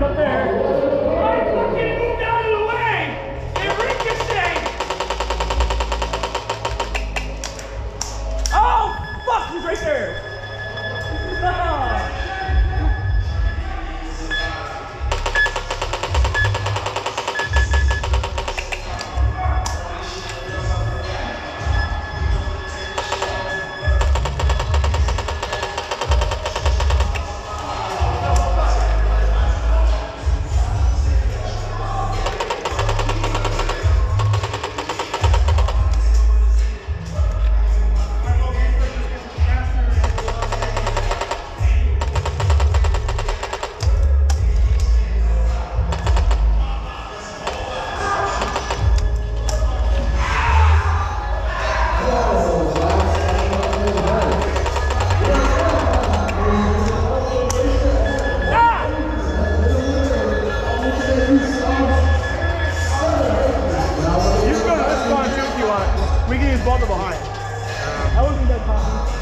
Sunday. heart.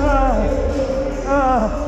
Ah, ah.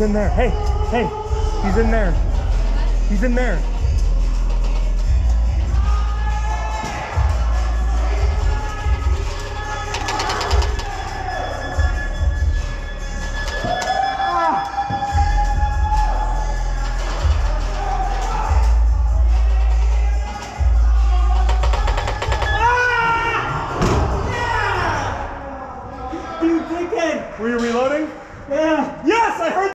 He's in there. Hey, hey, he's in there. He's in there.